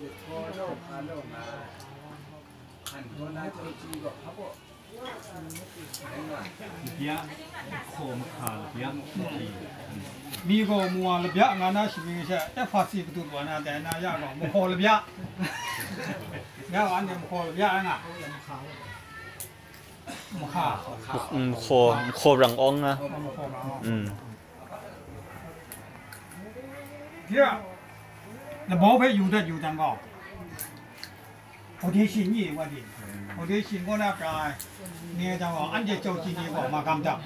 여포로 발로마 한도나 조지고 하고าจเจียะโคมขาลเบี้ยะทุกทีมีก็มัวระเบี้ยงานน่าชิมิงเช่แต่ฟาษีประตูตัวน่าแต่นายากองมโคระเบี้ยะเนี่ยวันเนี่ยมโคระเบี้ยะนะมขาอืมโคโครังอองนะ มโคระอืมเบี้ย 那毛牌有的有蛋糕，我提醒你我的，我提醒我那个，你讲我俺这做几年我嘛干的，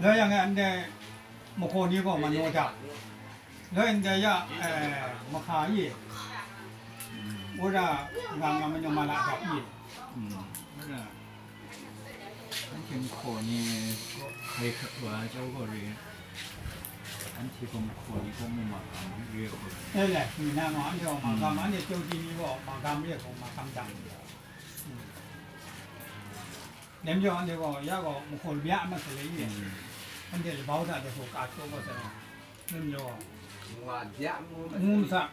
แล้วยังไงอันเดมโคนี้ก็มันโนจักแล้วอันเดยะเอ่อมขาอีอุระงานมันยังมาละจับอีนั่นเป็คนี้ใครว่เจ้าก็เรีย 안티곰 코리곰 마감 위에고. 네네. 그냥 완전 마감 안에 쪼지니고 마감 위에고 마감 장. 냄새 안 되고 야고 골비 아마 들리게. 근데 바우다 되고 까고 거잖아. 냄새. 와, 야, 뭐. 몸사.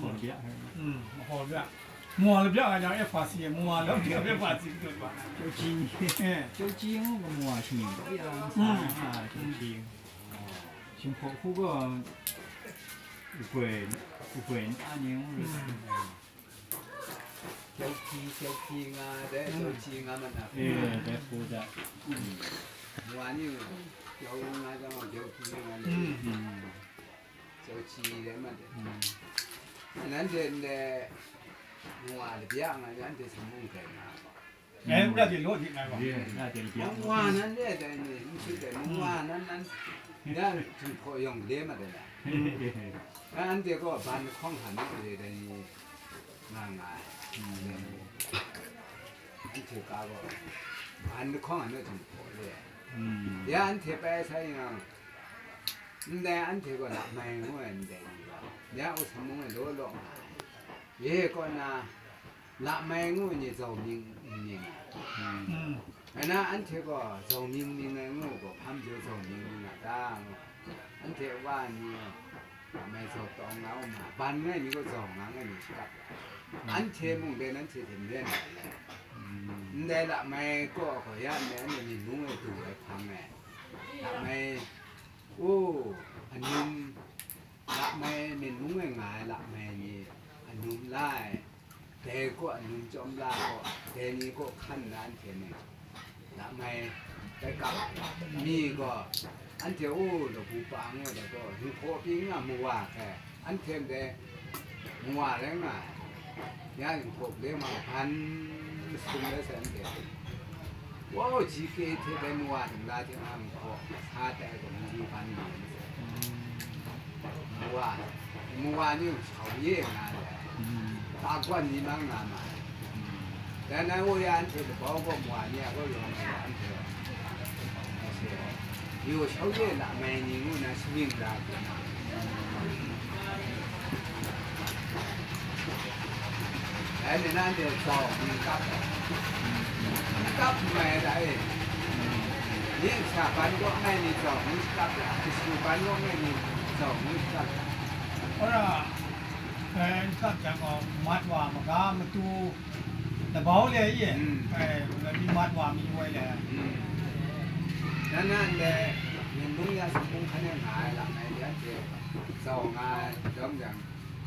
골비야. 음, 골비야. mua lúc đó anh em phát sinh mua lúc đó em phát sinh được mà chỗ chín chỗ mua xin lỗi à chỗ chín 지금 호, 호가 우거엔 우거엔 아니에요. 격기 격기가 돼서 징하면 나. 예, 내 보자. 음. 뭐 아니요. 겨우나자마 격기만 돼. 저지래만 돼. 아, 난데 내 무아를 비앙을 난데 전문가야. 哎，我这就有你来吧。我那得，我那那得，你你得，我那那。那就可用脸嘛的啦。那俺这个办空盘的这的，那啊，你去搞个办空盘的挺好的。嗯。也俺这白菜样，你来俺这个拿卖我们的，也有什么的罗罗，也个呢，拿卖我们的照明明。嗯。那俺这个照明明的我个旁边照明明啊。 땅 안태환이 하면서 떡 나오면 반면 이거 정황은 시각 안채 몽대는 채 된대 내가 매고 거야 내는 이 눈에 두고 밤에 밤에 오 아님 밤에 내 눈에 나 밤에 이 아님 라이 대고 아님 좀 라고 대니고 칸 나한테는 밤에 내가 미거 อันเทียวเราผูปางเนี่ยแต่ก็หิโคพิงอะมัวแค่อันเทมเดมัวแรงหน่ะย่าหิโคเลี้ยมาพันสุ่มได้แสนเดียวว้าวจีเกเทเดมัวถึงได้ที่นั่นก็ห้าแต่ก็มีพันหยู่มัวมัวนี่เขาเย่งานเลยตากว่านี้นั่งนานมาแต่ในวัยอันเทบอกว่ามัวเนี่ยก็ยอมอันเท ယူ60ရက်လာမယ်ညီမနာစမင်းလာပြန် đấy thì nó đều sò mình cắp cắp mẹ đấy những xà bán gỗ này thì sò mình cắp lại thì xù bán gỗ này thì sò mình cắp lại เพราะว่าแฟนชอบจังออกมัดวามากามาตูแต่เบาเลยยี่ไอ้มันมีมัดวามีไว้แหละ 난한데 농약 성공 하는 아 라면 이렇게 성아 점점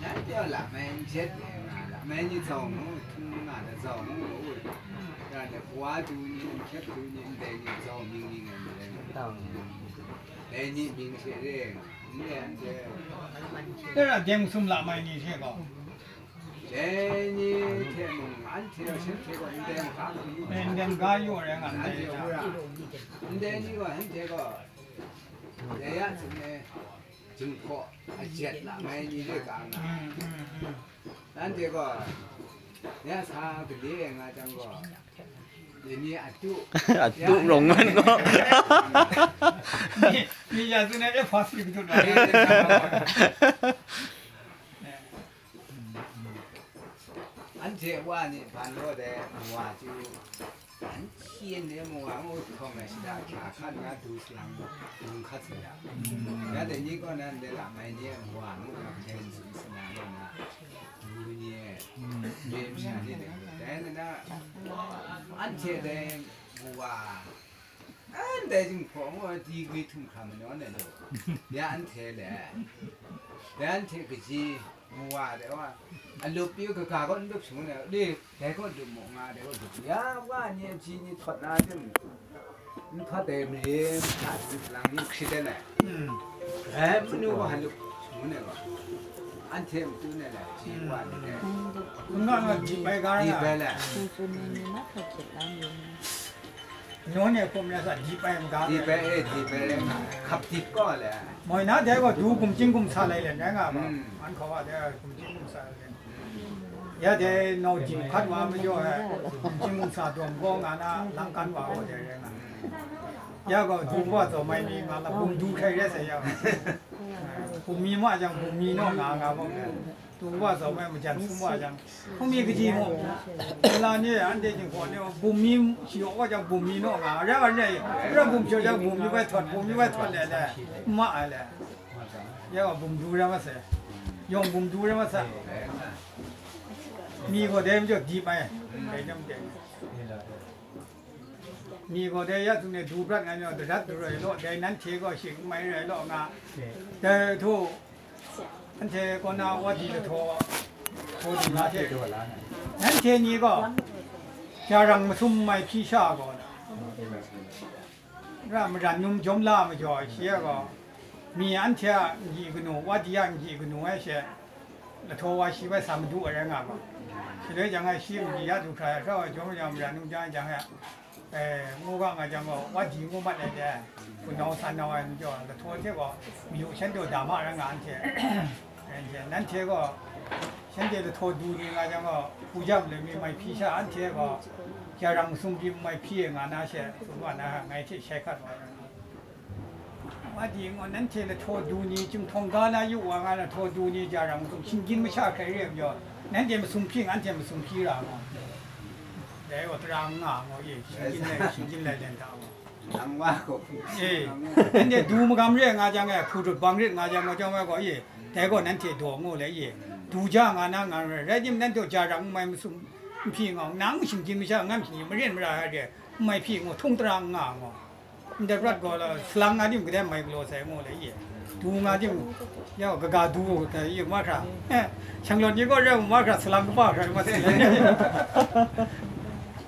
난뼈 라면 제때 라면이 성우 통나다 성우 그런데 고아두님 캡두님 대니 성민이는 대니 민세래 근데 이제 때라 갱숨 라면이 제가 괜히 이렇게 뭐안 태워 싫고 인대는 가고 네, 인대는 가요 오래간 되죠 인대는 이거 안 되고 내야 지네. 증코 아지나? 많이 이래가나? 음, 음, 음. 난 되고 내가 사들이 행하던 거 ini atu atu rongan kok ini jatuh nih pasti gitu ကုမ်ချင်းကုမ်စားလိုက်လေငါကပါ อืม အန်ခေါ်ပါတဲ့ကုမ်ချင်းကုမ်စားလိုက်ရတဲ့နော်ဂျင်ခတ်ဝါမကျော်ဟဲ့ကုမ်ချင်းကုမ်စားတော့ဘောငါနာလန်ကန်ဝါဟောတဲ့ငါရကောဒူဘောတော့မိုင်းမီငါလာဘုံဒူခိုင်ရဲဆရာဘုံမီမအကြောင်းဘုံမီတော့ lúc tiêu cái cá con lúc xuống này đi để con được một ngà để con được giá quá nhà chị như thoát na chứ thoát để mình cả làm lúc xịt này em nếu mà lúc xuống này ăn thêm tu này là chỉ qua này ngon là chỉ bay cái là bay là nó này cũng là sản dịp em cả dịp em dịp em khắp dịp có là mọi nó để có du cùng chính cùng xa lại là nhá mà ăn khó à để cùng chính cùng xa ya de no jin khat wa ma jo ha jin sa do go nga na lang kan wa wo de nga ya go du wa zo mai mi ma na bum du khai de sa ya bum mi ma jang bum mi no nga nga mo de du wa zo mai ma jang bum wa jang bum mi ge ji mo la ni an de jin ko ne bum mi xi wa jang bum mi no nga ra ba ne ra bum xi jang bum mi wa thot bum mi wa thot le le ma le ya go bum du ra ma sa yong bum du ra ma sa mi có đem cho đi mày à? cái nhầm cái mi có đây á, chúng này đủ bát ngay nhau rất rồi lọ đây nắn thế có xịn mày rồi lọ ngà đây thu anh thế con nào có đi là thọ thọ đi là thế. Nắn thế ni có. Cha rằng mà xung mày phi sa có ra mà rằng nhung chống la mà giỏi xia có. Mi anh thế gì cái nụ quá đi anh gì cái nụ ấy xia atowa shiba samdu arenga ma shile janga shi mi ya du kha ka jo ya mi ya nu ja jang ya eh ngo ga ma jang go wa ji ngo ma de de ku no san no an jo la to che go mi yo chen do da ma ran ga an che an che nan che go chen de to du ni ga jang go pu ja le mi mai phi sha an che go ja rang sung bi mai phi nga na she su ba na ngai che she kha do ว่าดีงอนนั้นเทละโทดูนี่จุมทองกานายุวางานะโทดูนี่จารังสุชิงกินไม่ชาใครเรียบยอนั้นเทมาสุมพี่งั้นเทมาสุมพี่รางอแต่ว่าตรังอ่ะงอเยชิงกินเลยชิงกินเลยเดนดาวทางว่าก็เอ้นั่นเดดูมกำเรื่องาจังแกผู้ดุบังเรื่องาจังมาจังว่าก็เยแต่ก็นั้นเทดวงโง่เลยเยดูจ้างานงานเรจิมนั้นตัวจารังไม่มาสุมพี่งองนังชิงกินไม่ชางั้นชิงไม่เรียนไม่ได้เดไม่พี่งอทุ่งตรังอ่ะงอ เด็กรัดก็ละสลังงานที่มันได้ไม่กลัวแสงโมเลยอีดูงานที่มันยาวกระกาดูแต่อีมากครับช่างหลอนยี่ก็เรื่องมากครับสลังก็มาครับมาสิ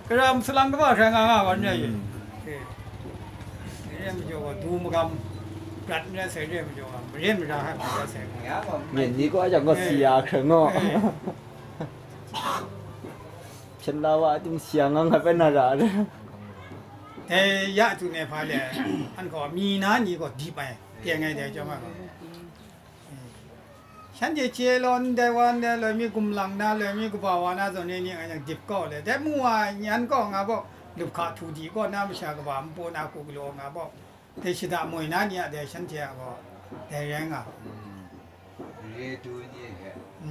กระรำสลังก็มากครับงานวันนี้เรื่องมันจะว่าดูมันกำรัดเนี่ยเสียเรื่องมันจะว่าเรียนไม่ได้ครับเสียเนี่ยนี่ก็อย่างก็เสียครับเนาะฉันเล่าว่าต้องเสียงงั้นไปน่ารัเลย พาเลยอันก็มีน้านี่ก็ดีไปเพียงไงเดี๋ยวจะมา ฉันจะเชียร์ลอนแต่วันเดียวเลยมีกลุ่มหลังนะเลยมีกุบาวานะตอนนี้นี่อย่างดิบก็เลยแต่เมื่อวานยันก็งาบอกลูกค้าถูดีก็น่าไม่ใช่กบามปูนาคุกโลงาบอกแต่ชิดามวยนะเนี่ยเดี๋ยวฉันเชียร์ก็แต่ยังอ่ะ ရေတူကြီးဟဲ့ อื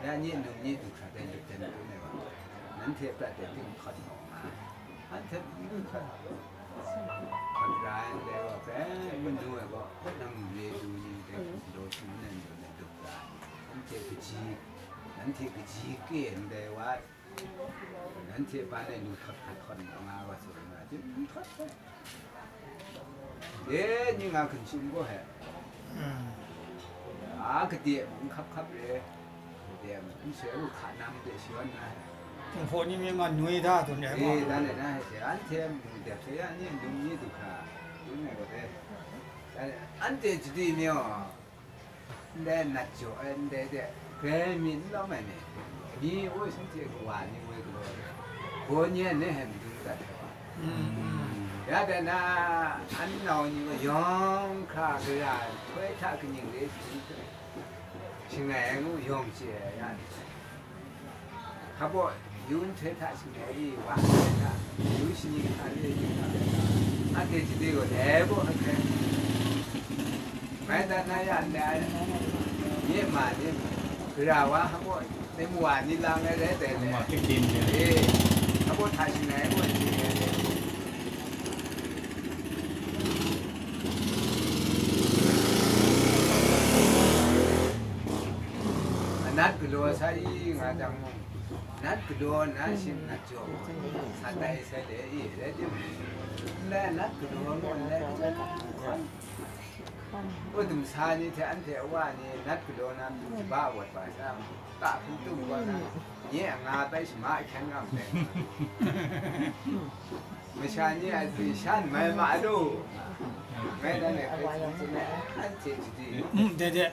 แล้วนี่ดูนี่ดูขาดได้เต็มตัวเลยว่านั้นเทปแต่เต็มขันออกมาอันเทปนี่ขันขันร้ายแต่ว่าแฝงมันด้วยก็นั่งเรียนดูนี่แต่โดยชุนนั่นอยู่ในดุร้ายนั้นเทปจีนั้นเทปจีเกี่ยนได้ว่านั้นเทปาได้ดูขัดขัดขันออกมาว่าสวยงามที่ขัดเอ๊ะนี่งานขึ้นชิมก็แห่อากรเดียผมขับขับเลย 点，你学我看他们这喜欢哪？听说你们俺女的都那嘛？哎，咱那那些俺天的谁呀？你女的都看，都那个的。但俺这这里面哦，那那就俺这这革命老妹妹，你为什么这个娃你为个过年你还没得的吧？嗯。要得那俺老你个养卡个啊，快卡个人的。 신행 용지야. 가보 윤퇴 다시 내리 왔다. 유신이 가려진다. 안 되지 되고 내고 할게. 매달나야 안 돼. 예 많이 그라와 하고 내 무안이 당을 해야 되네. 아, 예. 하고 다시 내고 이제. นัดกลัวใช่งาจังนัดกลัวนัดชิมนัดจสาตายเสด็จเลยดิแล้วนัดกลัวนู่นแล้วโอ้ถึงชานี่แทนเทว่านี่นัดกลัวนั้นบ้าวัไปซะตาพุ่งตุ้งว่านะเนี่ยงาไปสมาแข็งงามเลยไม่ใช่เนี่ยสิฉันไม่มาดูไม่ได้เลยใครจะมาอันเจ็ดจีเด็ด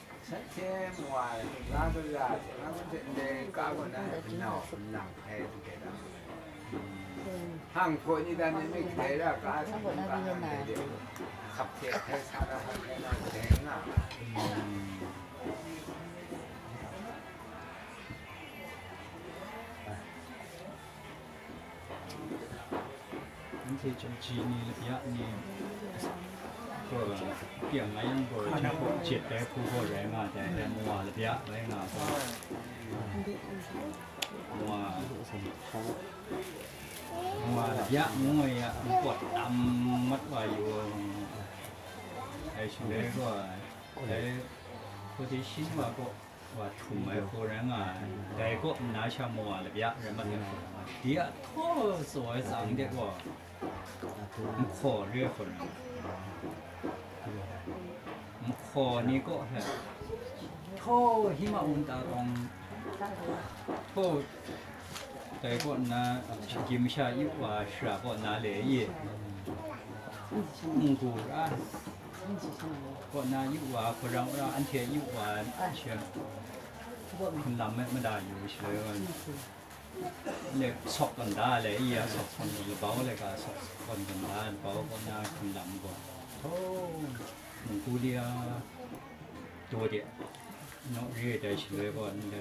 xem ngoài mình ra tôi già thì chuyện đề cả còn đang nào? Phần nào cái đó. Hàng phố như đang những mình thấy là cả sản phẩm cả hàng thì đều khắp thế thế sao đó nào? Thì chân chi ni là ni 做個啲人喺英國出國設計鋪個嘢嘛，就係冇話你啲喺牙膏，冇話冇話啲冇嘢啊，唔過暗乜話要係處理個喺嗰啲新話個。話出賣好人啊！外國唔拿槍冇啊，你別人乜嘢啊？啲啊，拖所謂上的個，唔可略好人。 ขอนี่ก็ฮะท่你个嘿，可起码运到当，可在个那金下一瓦是啊个那来耶，蒙古啊，个那一瓦可让让安天一瓦安ก็น่าเลี้ำไม่าอยู่ว่าเพราะเราเราอันเทียอยู่ว่าคุณลำไม่ได้อยู่เฉยๆเลยสอบกันได้เลยอีอะสอบคนหรืเบาเลยก็สอบคนกันได้เบาคนน่าคนลำก่อนโอ้ 蒙古的啊多点，那热带去候个，那个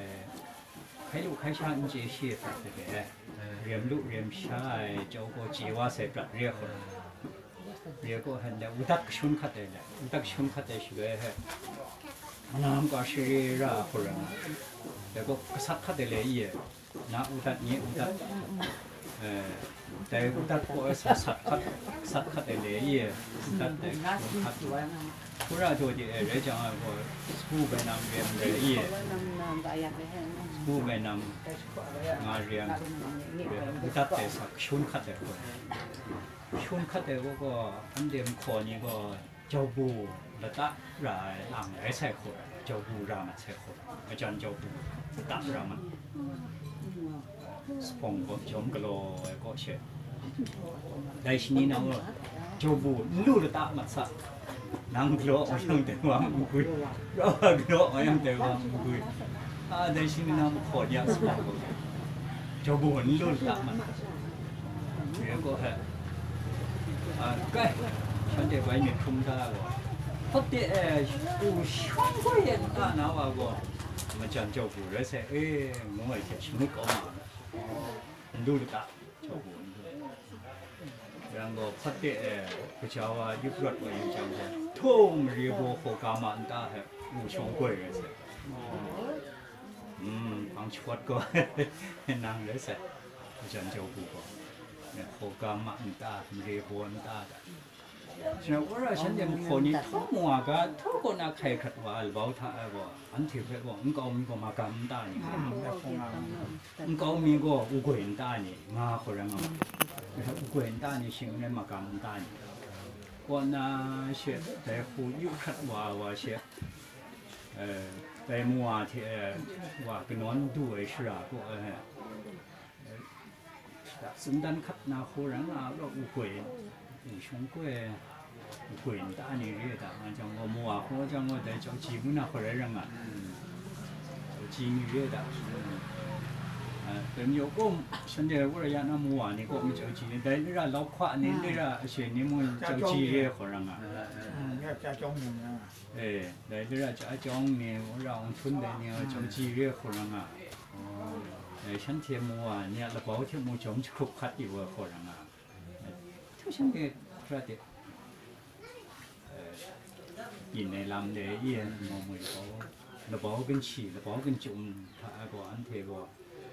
开路开下你这些发的呗，人路人下哎就过几万岁转热火，热火很的，五大熊卡的了，五大熊卡的是个，那我们是热火人，那个萨卡的来也，那五大年五大，哎。ละตามัดสะนางกลัวยังแต่ว่ามุกุยรอกลัวยังแต่ว่ามุกุยอ่าได้ชนีนเอาขอดยาสปองก็โจบูลูละตามัดเรียก็ฮะอ่าใกล้ฉันจะไปมีทุ่มท่าก็พอดีเออกูช่วงก็เห็นอ่ะนะว่าก็มันจันโจบูเลยเส 날씬이 나무 조부 누르 딱 맞아 낭그러 어영대와 무구이. 그러 어영대와 무구이. 아 날씬이 나무 거리야 스마고 조부 누르 다 맞아 그리고 해아 그래 현재 와이면 품다라고 그때 우시원소에 다 나와고 뭐전 조부를 세에 뭔가 이렇게 심을 거만 누르 딱 조부. 然后拍的哎，不叫啊，有不着我有讲的，通日不和干嘛的还无穷贵人噻。嗯，放出个，难的噻，不讲究不过，那和干嘛的，日不的的。ကျွန်တော်ကတော့ရှင်တယ်ခေါ်နေထုံးမွာကထုံးကနာခိုင်ခတ်ဝါဘောက်ထားဘောအန်တီဖဲဘောအင်ကောင်မီကမကမ်တာနေငါဖုန်းငါအင်ကောင်မီကိုဥကွင်တာနေငါခေါ်ရမှာ 就是滚蛋的行为嘛，干蛋。我那些在忽悠看娃娃些，呃，在木啊些，哇个暖度也是啊，我呃，呃，圣诞卡那忽然啊，我滚，你穿过滚蛋的热的，啊，叫我摸啊，或者我在叫基本那回来人啊，金鱼的。嗯等有空，现在我也那么晚，你给我们走起，但你那老快，你那个些你们走起也好让啊。要加江宁啊。哎，来这个加江宁，我让村的你走起也好让啊。哦，哎，现在么啊，你那包天么江出快的我好让啊。就现在这的。nhìn này làm để yên mà mười có nó bỏ cái chỉ nó bỏ cái chụm thả của anh thề bỏ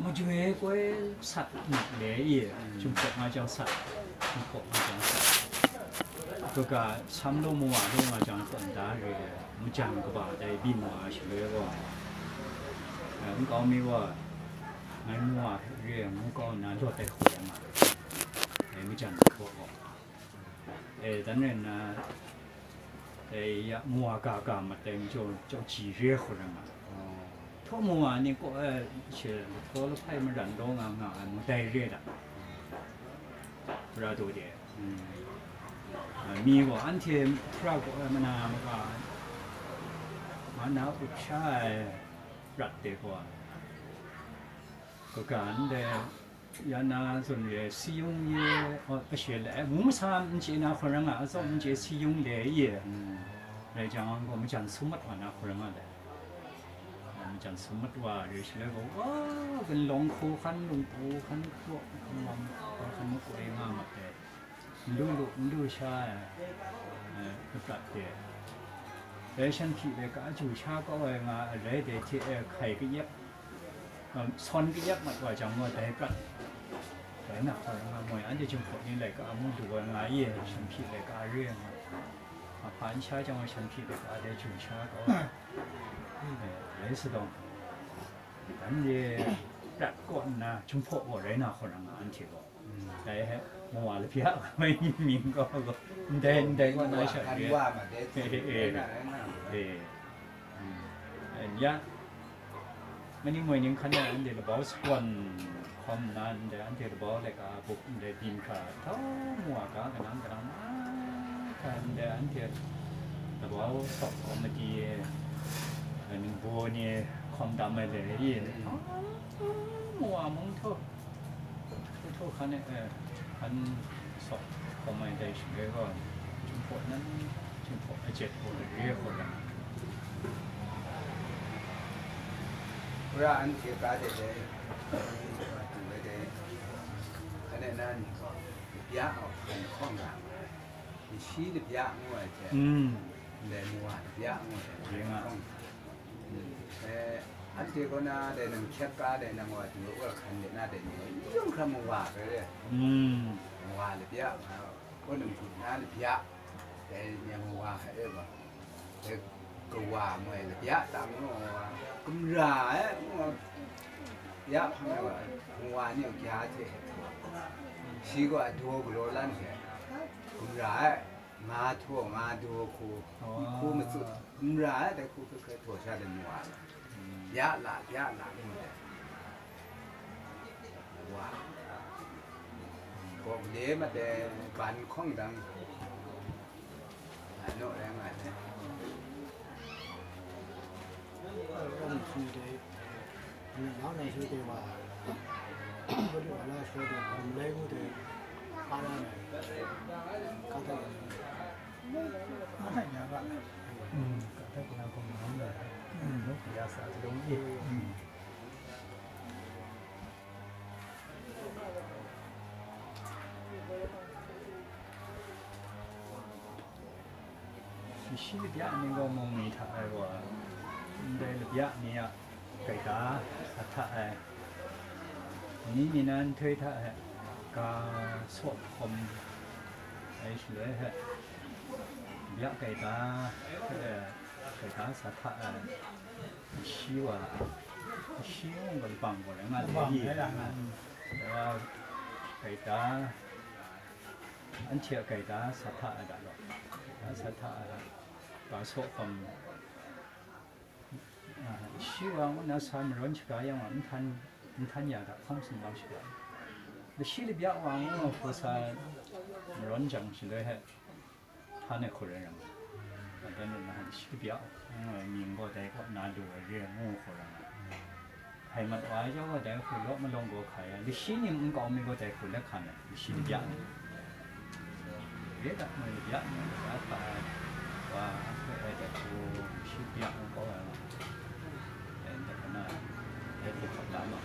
Mujue kue sat nak de ye, chung kok ma jiao sat, chung kok ma jiao sat. Tu ka sam lo mu wa lo ma jiao tan da re, mu jiang ko ba dai bi mu a shi le wo. Mu ko mi wo, ngai mu wa re mu ko na lo dai hu ma. Ai mu jiang ko wo. Ai dan ren na ai ya mu wa ka ka ma. 처음 오면 아니 꼬에 실 저로 팔면 란동아 안 대리다 그래도 이제 음 미고 안티 프라고 얼마나 뭐가 만나 우차에 랏대고 그 간데 yana sun ye si yung ye a xue le mu sa mu ji na huang a zo mu ji si yung le ye lai jiang wo mu jiang su ma na huang a le จีนาคนรังอ่ะส่วนมันจีสิยงเลยเย่ อืม เลยจังก็มันจันสมัติว่านาคนรังอ่ะเลยมันจันสมัติว่าเรื่องเลยก็ว้าเป็นหลงคูขันหลงปูขันพวกขันมัมขันมุกเองมาหมดเลย ดูลูกดูชาเออก็ปรับเดี๋ยวแต่ฉันผิดเลยก็จูชาก็ว่ามาอะไรเดี๋ยวที่เออไข่ก็เย็บเออซอนก็เย็บมาว่าจังว่าแต่ปรับแต่หนักกว่างามวยอันเดียวจงผลนี่เลยก็เอามือดูว่างาเย่ฉันผิดเลยก็เรื่องมาผ่านชาจังว่าฉันผิดเลยก็เดี๋ยวจูชาก็ 레스도 단지 딱거나 중포 오래나 그런 거 안티고 네 뭐알 피야 많이 민거 그거 근데 근데 이거 나셔 예예 야 mình mười những khán giả anh để là bảo quan không nan để anh để là bảo lại cả để tìm cả thâu mua cả cái nắng cái nắng cái để anh để là bảo sọc có đi อันนี้บัวเนี่ยความดำไม่เลยอ๋อหมวมง아니 뭐니 건담에 이뭐เนี่ยคันสอบพมไม่ได้ชิมก็ชิมปวดนั้นชิมปวดเจ็บปวดเรียกปวดร้านเกี่ยวกับเด็กเลยถึงไปเด็กขณะนั้นยาออกเป็นข้องหลังมีชี้ดิบยามั่วเจ้าแต่มัวยามั่วเจ้ eh ante gona de nang chakka de nang wa tu wa khan de na de ni jong kham wa ge de mm wa le pya ko nang ku na le pya de nyang wa ha e ba de ko wa mo le pya ta mo wa kum ra e mo ya kham wa wa ni kya che shi ko a do lo lan che kum ra e มาทั่วมาดูครูอ๋ครูมันสุดมันหลายแต่ครูก็เคยถั่วชาติมัวละยะละยะละนี่แหละว้าพวกเดมาแต่บันข้องดังอันโน้นแรงอะไรเนี่ย我们村的，我们老奶说的话，我的娃娃说的，我们来过的，ก็ได้， うん硬くなるこのなんだよ、うん、よく野菜でおいしい、うん thì xí là bia nên có mong mì thả ai quả đây là bia nè cái cá à thả ai ní mình ăn thuê thả ai cá sốt ai sửa hết 两给他这个给他啥他希望希望个帮过来嘛，帮过来嘛，对吧？给他安切给他啥他的了，给他啥他的，把说 from 啊，希望我那啥么人去搞样嘛，你看你看伢的，放心老实了。那心里边往我菩萨人讲起来还。他那可人人，反正那心里边，我nhìn过在过拿住人我可人。hay mà nói cho cái đấy phụ lỗ mà lòng của khởi đi xin nhưng cũng có mình có thể phụ lỗ khăn này đi xin biết biết đó mình biết đã phải và cái để phụ xin biết cũng có là để để nó để phụ học lắm mà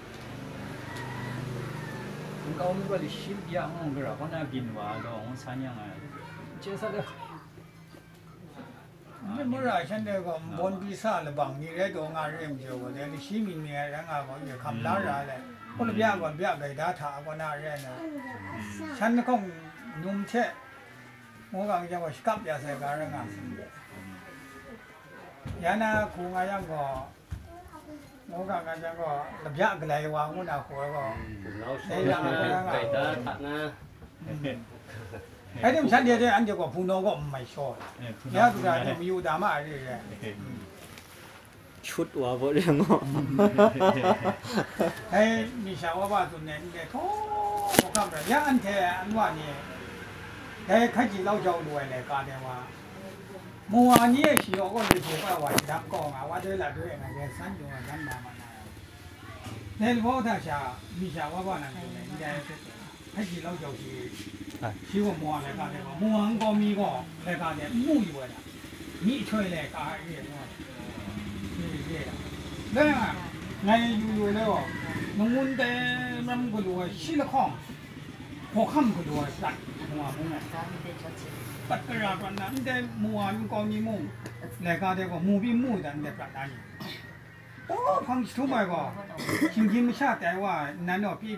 cũng có mình có đi xin biết không cái đó con nào bin vào đó ông sáng nhang à chế sao được 你没啥，现在个没比啥了，帮你来多俺人就我这里西面呢，人家我也看不到啥嘞，我那边个别给他 뭐라챤데고 본비사를 방이래도 나름 저거 내가 시민이랑 하고 이제 감라라래 오늘 비하고 비하게 다 타고 나래네 챤공 놈체 뭐가 이제 뭐 식값이야서 가는가 야나 공아양 거 뭐가 가지고 비하게 내 와고 나고 그거 나오서 가이다 타나 အဲ့ဒီฉันเนี่ยอันเดียวก็ภูนอก็ไม่ชอบเนี่ยคือจะมีอยู่ตามอะไรเนี่ยชุดว่าบ่เรื่องอ่ะเฮ้ยมีชาวบ้านตัวเนี่ยเนี่ยโธ่บ่กลับแล้วยันอันแท้อันว่านี่เฮ้ยคัดจิเล่าเจ้ารวยเลยกาเนี่ยว่ามัวนี่สิเอาก็เลยสิว่าว่าดับกองอ่ะว่าด้วยล่ะด้วยนะแกสั้นอยู่อ่ะกันมามาเนี่ยบ่ถ้าชามีชาวบ้านน่ะเนี่ยเนี่ยคัดจิเล่าเจ้าสิ bu de wo ngam ji အတင်းပင်လာတဲ့ကောရှိကောလက်ကကြည့်ထိတယ်နာစုနာရှိလက်ကောတဲ့ရဲချောဝါမနဆိုရဝါဝတဲ့ခေါ်ခမ်ပရန်တဲ့ရှိဝညငါမကျွနေတထားထားကောရင်ရှိလက်ကတော့ဒီနာစွန်းဆမ်းမငုလို့ပင်ငါစွန်းနာကြောင့်ရှိသူနေတဲ့ဝန်တဲ့မိ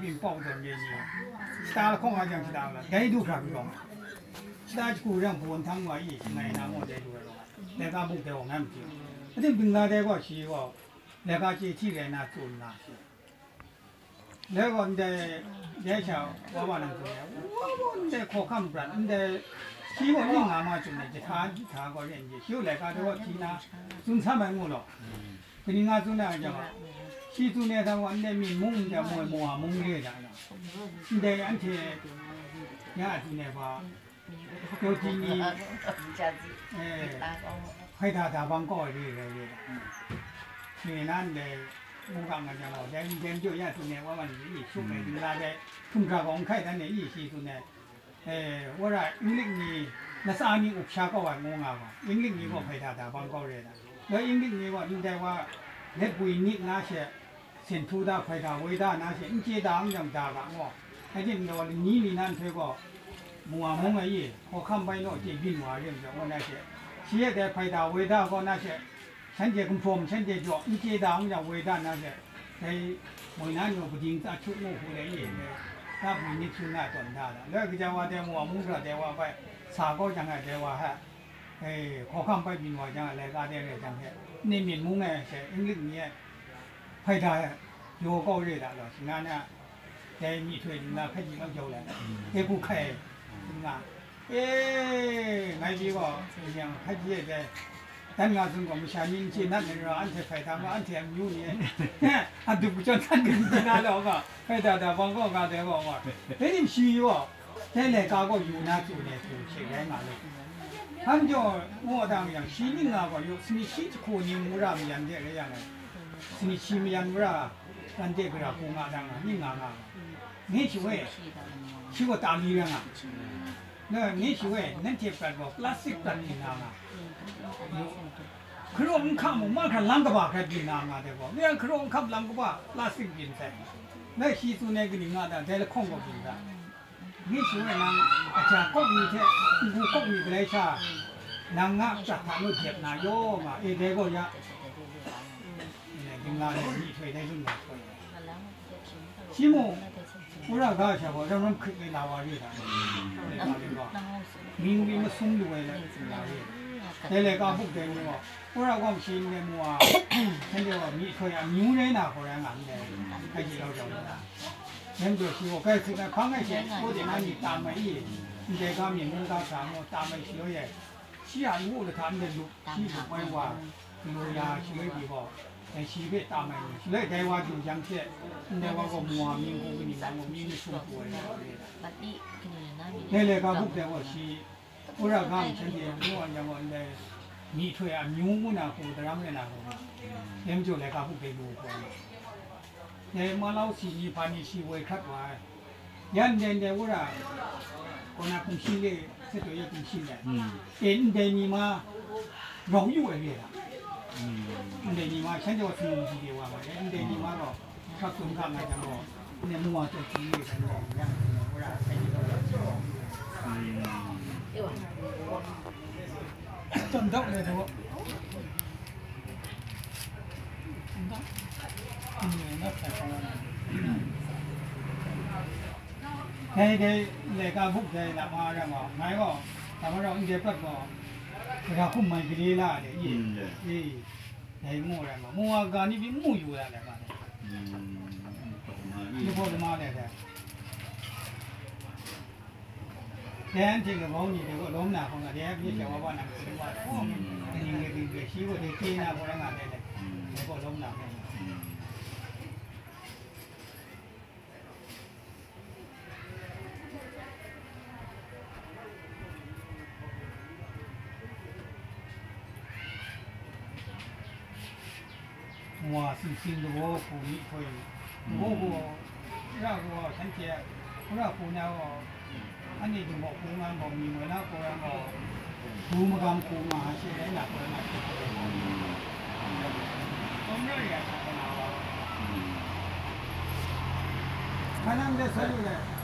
မုံကြမွေ style 空啊讲是当了，该都看不懂。style 古人不问他们意，那那我再说了，那个不给我俺不听。那这平常在我去哦，那个去去来那做那些。那个你在在想我把那做的，我我你在 khó khăn 不然你在。希望用俺妈做那些他他个人家，后来他这个去那，种三百五了，给你俺做那样讲嘛。 ว่าไรอังกฤษนี่นัสานี่อุปชาก็ว่างงอ่ะอังกฤษนี่ก็ให้ทาทาบางก้อยเลยนะแล้วอังกฤษนี่ว่าดูได้ว่าเล็กปุยนิดน่าเสียเส้นทูดาให้ทาเวดาน่าเสียอินเจดางยังดาก 显土大快大伟大那些，你接大你讲大吧哇，还是你话你你那推过，木啊木个耶，我看不到这运话就是我那些，现在快大伟大个那些，现在跟ผม现在做，你接大你讲伟大那些，在闽南有不仅在出我湖南也，他不你听那转他的，那个家伙在木啊木个在话拜，啥个讲个在话哈。哎，khó khăn phải bình hòa chẳng là lẽ ra đây là chẳng hạn nên miền mũi này sẽ ứng lực nhẹ ဖိုက်တာရောကောက်ရတာတော့ရှင်နာနဲ့ရဲမိထွေးဒီမှာဖက်ကြီးလောက်ကြောက်လာတယ်ခုခဲဒီမှာအေးနိုင်ကြီးပေါ့ဆင်ရင်ဖက်ကြီးရဲ့တဲ့တန်ငါစုံကမရှာမင်းချင်းနဲ့ရောအန်တဲ့ဖိုက်တာမအန်တဲ့မျိုးနေအတူပချန်ကန်ကနေလာတော့ကဖိုက်တာတာဘောင်ကောက်ကားတယ်ပေါ့ကွာဘယ်ရင်ရှိရောတဲ့လေကာကောက်ယူနာကျူနေသူချိန်တိုင်းမှာလို့他们叫我当面，西宁那个有，你西子口音我让面的这样的。你西米洋不啦？咱这边啦，公鸭蛋啊，你鸭啊，你喜欢？喜欢大米粮啊？那你喜欢？恁这边不？plastic 的米粮啊？ခရုံခမမခလန်ကပါခက်ဒီနာငါတဲ့ပေါ့မြန်ခရုံခပ်လန်ကပါပလတ်စတစ်ပြင်ဆိုင်နဲ့ရှိသူနေကဒီငါတဲ့တယ်ခုံကိုပြင်တာမိရှင်ကနာအချာကောက်မိတဲ့ဘူကောက်မိကလေးချာနာငါချာထားလို့ပြက်နာရောမှာအေးတဲ့ကိုရ 平安的，一推得准的。西木，我让他去不，让他们去拿瓦砾去。嗯嗯嗯。明明么送的回来，拿的。再来讲不给我，我让我们西木的木啊，现在我米推啊，牛人拿回来俺的，还是老少的。人就是我，该吃的看看先，我得拿你大米，你再讲面面当啥么？大米小叶，西安我的他们的肉，西湖关话，牛羊小叶地方。哎，西北大卖的，那该话就讲起，那话个毛民工跟你讲，我们民生活的，那来个不在我西，我让他们天天我讲我那米炊啊、牛骨那糊的，他们那糊，他们就来个不给路过了。那马老西尼把你西为看完，伢伢伢我啦，我那公司嘞，这都要公司嘞，嗯，伢伢你嘛，容易为了。 근데 이마 현재가 주는 시기 와 말이 야. 근데 이마로 가끔 가면 뭐 근데 뭐가 또 뒤에 가는 거 그냥 뭐라 생기고 좀 덥네 저 거. 뭔 가? 근데 나 잘하는 ခဲခဲလေကဘုတ်ခဲလာမှာရမှာငါရောသမတော်အင်ဂျေပတ်ပေါ် ဒါကခုမှန်ကလေးလာတယ်အေးအေးဒါမို့ရမှာမောဟာကနေပြီးမှုอยู่ရတယ်ကလည်းဒီပေါ်မှာလည်းတဲ့တန်းတင်ကဘောင်းကြီးတွေကိုလုံးနာခေါင်းကတရားပြည့်ကျော်ဘာဘာနာကိုပြောတာဟုတ်တယ်ငယ်ငယ်ဒီရှိဖို့ဒီကိနာပေါ်လာတယ်လေဘောလုံးနာတယ် 事情的我不理会，我我那我参加，我那姑娘哦，俺那就莫姑娘莫你们那姑娘哦，姑么干姑嘛，现在那姑娘，我们也看到了，看咱们这所有的。